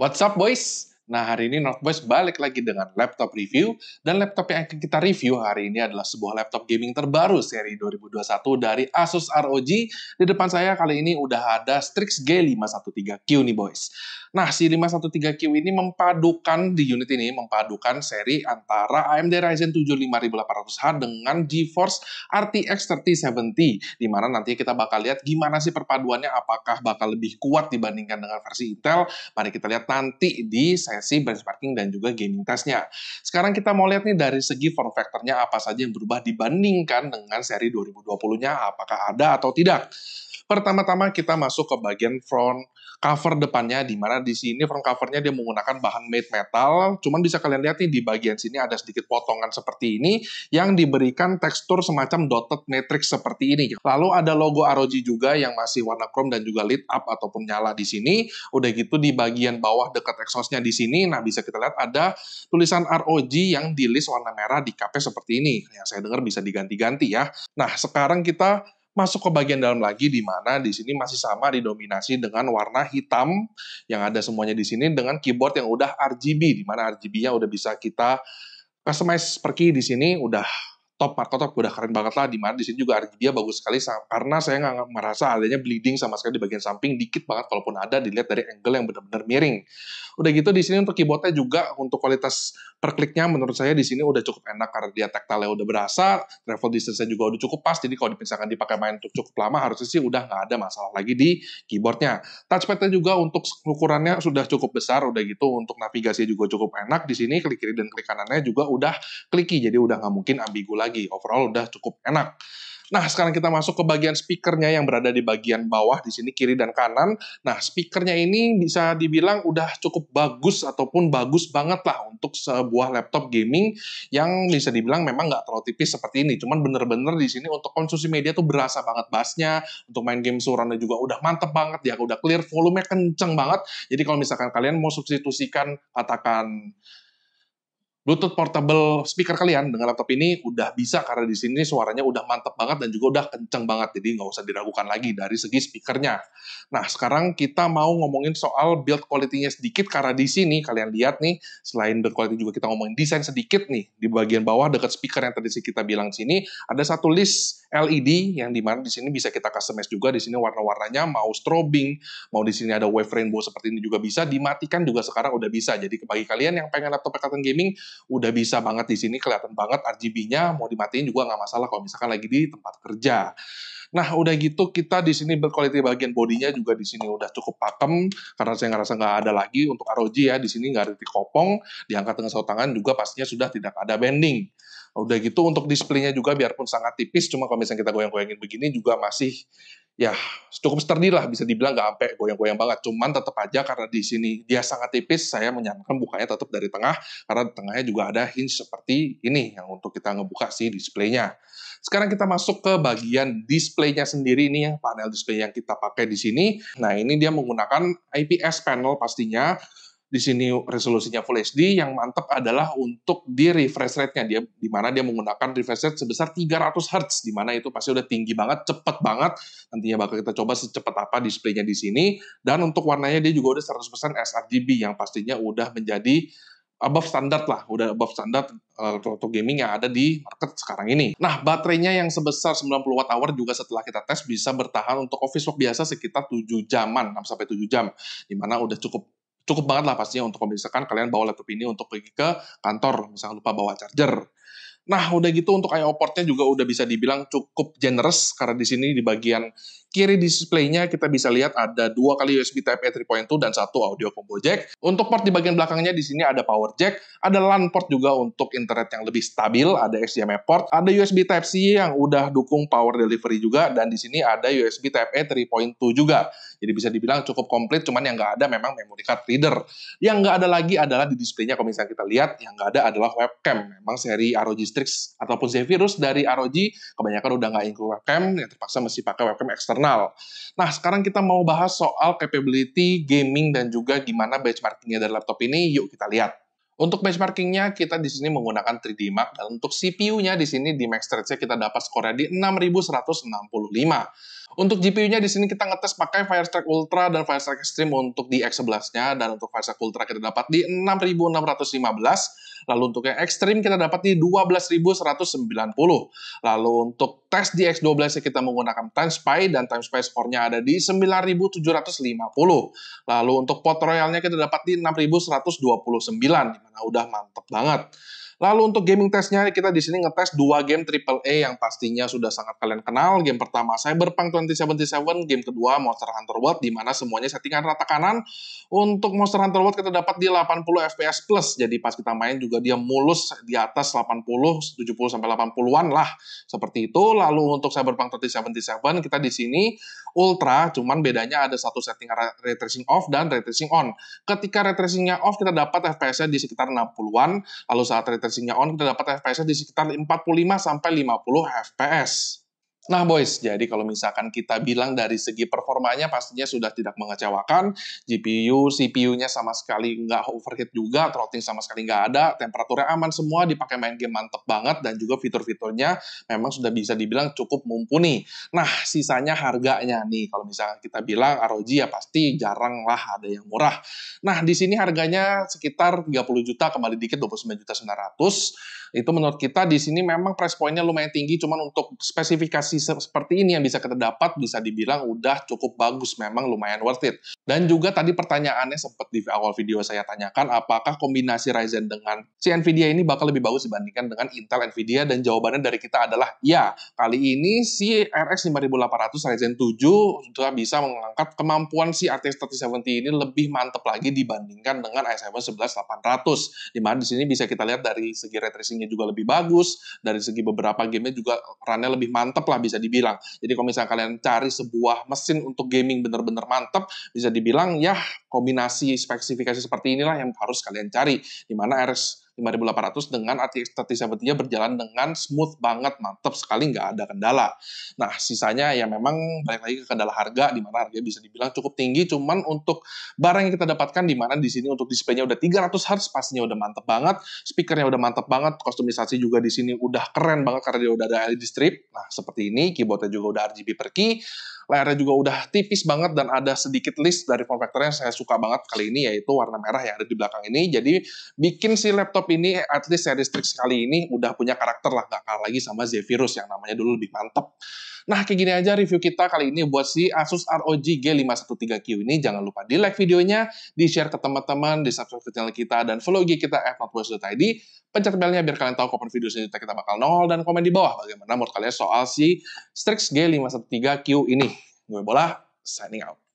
What's up boys? Nah hari ini North Boys balik lagi dengan laptop review dan laptop yang akan kita review hari ini adalah sebuah laptop gaming terbaru seri 2021 dari Asus ROG. Di depan saya kali ini udah ada Strix G513Q nih boys. Nah si 513Q ini mempadukan di unit ini mempadukan seri antara AMD Ryzen 7 5800H dengan GeForce RTX 3070 di mana nanti kita bakal lihat gimana sih perpaduannya apakah bakal lebih kuat dibandingkan dengan versi Intel. Mari kita lihat nanti di saya sesi benchmarking dan juga gaming testnya. Sekarang kita mau lihat nih dari segi form factornya apa saja yang berubah dibandingkan dengan seri 2020-nya, apakah ada atau tidak. Pertama-tama kita masuk ke bagian front cover depannya, di mana di sini front covernya dia menggunakan bahan made metal. Cuman bisa kalian lihat nih di bagian sini ada sedikit potongan seperti ini yang diberikan tekstur semacam dotted matrix seperti ini. Lalu ada logo ROG juga yang masih warna chrome dan juga lit up ataupun nyala di sini. Udah gitu di bagian bawah dekat exhaustnya di sini, nah bisa kita lihat ada tulisan ROG yang di list warna merah di KP seperti ini. Yang saya dengar bisa diganti-ganti ya. Nah sekarang kita masuk ke bagian dalam lagi di mana di sini masih sama didominasi dengan warna hitam yang ada semuanya di sini dengan keyboard yang udah RGB di mana RGB-nya udah bisa kita customize pergi di sini udah top market top udah keren banget lah. Di mana di sini juga RGB-nya bagus sekali karena saya nggak merasa adanya bleeding sama sekali di bagian samping dikit banget kalaupun ada dilihat dari angle yang benar-benar miring. Udah gitu di sini untuk keyboardnya juga untuk kualitas per kliknya menurut saya di sini udah cukup enak karena dia tactile udah berasa, travel distance-nya juga udah cukup pas. Jadi kalau misalkan dipakai main untuk cukup lama harusnya sih udah nggak ada masalah lagi di keyboardnya. Touchpadnya juga untuk ukurannya sudah cukup besar, udah gitu untuk navigasi juga cukup enak di sini. Klik kiri dan klik kanannya juga udah kliki, jadi udah nggak mungkin ambigu lagi. Overall udah cukup enak. Nah, sekarang kita masuk ke bagian speakernya yang berada di bagian bawah di sini kiri dan kanan. Nah, speakernya ini bisa dibilang udah cukup bagus ataupun bagus banget lah untuk sebuah laptop gaming yang bisa dibilang memang nggak terlalu tipis seperti ini. Cuman bener-bener di sini untuk konsumsi media tuh berasa banget bassnya. Untuk main game suaranya juga udah mantep banget, ya udah clear, volume kenceng banget. Jadi kalau misalkan kalian mau substitusikan katakan Bluetooth portable speaker kalian dengan laptop ini udah bisa karena di sini suaranya udah mantep banget dan juga udah kenceng banget jadi nggak usah diragukan lagi dari segi speakernya. Nah sekarang kita mau ngomongin soal build quality-nya sedikit karena di sini kalian lihat nih selain build quality juga kita ngomongin desain sedikit nih. Di bagian bawah dekat speaker yang tadi kita bilang sini ada satu list LED yang di mana di sini bisa kita customize juga. Di sini warna-warnanya mau strobing mau di sini ada wave rainbow seperti ini juga bisa. Dimatikan juga sekarang udah bisa. Jadi bagi kalian yang pengen laptop pekatan gaming udah bisa banget di sini kelihatan banget RGB-nya mau dimatiin juga nggak masalah kalau misalkan lagi di tempat kerja. Nah, udah gitu kita di sini berkualitas bagian bodinya juga di sini udah cukup pakem karena saya ngerasa nggak ada lagi untuk ROG ya di sini nggak ada titik kopong, diangkat dengan saut tangan juga pastinya sudah tidak ada bending. Udah gitu untuk displaynya juga biarpun sangat tipis, cuma kalau misalnya kita goyang-goyangin begini juga masih ya cukup sturdy lah bisa dibilang nggak sampai goyang-goyang banget. Cuman tetap aja karena di sini dia sangat tipis saya menyarankan bukanya tetap dari tengah karena di tengahnya juga ada hinge seperti ini yang untuk kita ngebuka si displaynya. Sekarang kita masuk ke bagian displaynya sendiri ini ya panel display yang kita pakai di sini. Nah ini dia menggunakan IPS panel pastinya di sini resolusinya Full HD yang mantap adalah untuk di refresh rate-nya dia di mana dia menggunakan refresh rate sebesar 300 Hz di mana itu pasti udah tinggi banget, cepet banget. Nantinya bakal kita coba secepat apa displaynya di sini dan untuk warnanya dia juga udah 100% sRGB yang pastinya udah menjadi above standard lah, udah above standard uh, untuk gaming yang ada di market sekarang ini. Nah, baterainya yang sebesar 90 watt hour juga setelah kita tes bisa bertahan untuk office work biasa sekitar 7 jaman, 6 sampai 7 jam. Di mana udah cukup cukup banget lah pastinya untuk misalkan kalian bawa laptop ini untuk pergi ke kantor, misalnya lupa bawa charger. Nah, udah gitu untuk I/O portnya juga udah bisa dibilang cukup generous karena di sini di bagian kiri displaynya kita bisa lihat ada dua kali USB Type A 3.2 dan satu audio combo jack. Untuk port di bagian belakangnya di sini ada power jack, ada LAN port juga untuk internet yang lebih stabil, ada HDMI port, ada USB Type C yang udah dukung power delivery juga dan di sini ada USB Type A 3.2 juga. Jadi bisa dibilang cukup komplit, cuman yang nggak ada memang memory card reader. Yang nggak ada lagi adalah di displaynya kalau misalnya kita lihat, yang nggak ada adalah webcam. Memang seri ROG Strix ataupun Zephyrus dari ROG kebanyakan udah nggak include webcam, yang terpaksa mesti pakai webcam eksternal eksternal. Nah, sekarang kita mau bahas soal capability gaming dan juga gimana benchmarkingnya dari laptop ini. Yuk kita lihat. Untuk benchmarkingnya kita di sini menggunakan 3D Mark dan untuk CPU-nya di sini di Max Stretch kita dapat skornya di 6165. Untuk GPU-nya di sini kita ngetes pakai Firestrike Ultra dan Firestrike Extreme untuk di X11-nya dan untuk Firestrike Ultra kita dapat di 6615 Lalu untuk yang ekstrim kita dapat di 12.190. Lalu untuk tes di X12 kita menggunakan Time Spy dan Time Spy skornya ada di 9.750. Lalu untuk pot royalnya kita dapat di 6.129, di mana udah mantep banget. Lalu untuk gaming testnya kita di sini ngetes dua game triple A yang pastinya sudah sangat kalian kenal. Game pertama Cyberpunk 2077, game kedua Monster Hunter World di mana semuanya settingan rata kanan. Untuk Monster Hunter World kita dapat di 80 FPS plus. Jadi pas kita main juga dia mulus di atas 80, 70 sampai 80-an lah. Seperti itu. Lalu untuk Cyberpunk 2077 kita di sini ultra, cuman bedanya ada satu setting ray tracing off dan ray tracing on. Ketika ray tracingnya off kita dapat FPS-nya di sekitar 60-an, lalu saat ray tracingnya on kita dapat FPS-nya di sekitar 45 sampai 50 FPS. Nah boys, jadi kalau misalkan kita bilang dari segi performanya pastinya sudah tidak mengecewakan. GPU, CPU-nya sama sekali nggak overheat juga, throttling sama sekali nggak ada, temperaturnya aman semua, dipakai main game mantep banget, dan juga fitur-fiturnya memang sudah bisa dibilang cukup mumpuni. Nah, sisanya harganya nih, kalau misalkan kita bilang ROG ya pasti jarang lah ada yang murah. Nah, di sini harganya sekitar 30 juta, kembali dikit 29 juta 900 itu menurut kita di sini memang price point-nya lumayan tinggi, cuman untuk spesifikasi seperti ini yang bisa kita dapat bisa dibilang udah cukup bagus, memang lumayan worth it. Dan juga tadi pertanyaannya sempat di awal video saya tanyakan, apakah kombinasi Ryzen dengan si Nvidia ini bakal lebih bagus dibandingkan dengan Intel Nvidia, dan jawabannya dari kita adalah ya. Kali ini si RX 5800 Ryzen 7 sudah bisa mengangkat kemampuan si RTX 3070 ini lebih mantap lagi dibandingkan dengan i7 11800. Di mana di sini bisa kita lihat dari segi ray tracing tracingnya juga lebih bagus, dari segi beberapa gamenya juga runnya lebih mantep lah bisa dibilang. Jadi kalau misalnya kalian cari sebuah mesin untuk gaming bener-bener mantep, bisa dibilang ya kombinasi spesifikasi seperti inilah yang harus kalian cari. Di mana RX 5800 dengan RTX 3070 berjalan dengan smooth banget, mantap sekali, nggak ada kendala. Nah, sisanya ya memang balik lagi ke kendala harga, di mana harganya bisa dibilang cukup tinggi, cuman untuk barang yang kita dapatkan, di mana di sini untuk displaynya udah 300 Hz, pastinya udah mantep banget, speakernya udah mantep banget, kostumisasi juga di sini udah keren banget karena dia udah ada LED strip. Nah, seperti ini, keyboardnya juga udah RGB per key, layarnya juga udah tipis banget dan ada sedikit list dari form factor yang saya suka banget kali ini yaitu warna merah yang ada di belakang ini. Jadi bikin si laptop ini at least seri Strix kali ini udah punya karakter lah gak kalah lagi sama Zephyrus yang namanya dulu lebih mantep. Nah, kayak gini aja review kita kali ini buat si Asus ROG G513Q ini. Jangan lupa di like videonya, di share ke teman-teman, di subscribe ke channel kita, dan follow IG kita at notwest.id. Pencet belnya biar kalian tahu kapan video selanjutnya kita bakal nongol, dan komen di bawah bagaimana menurut kalian soal si Strix G513Q ini. Gue Bola, signing out.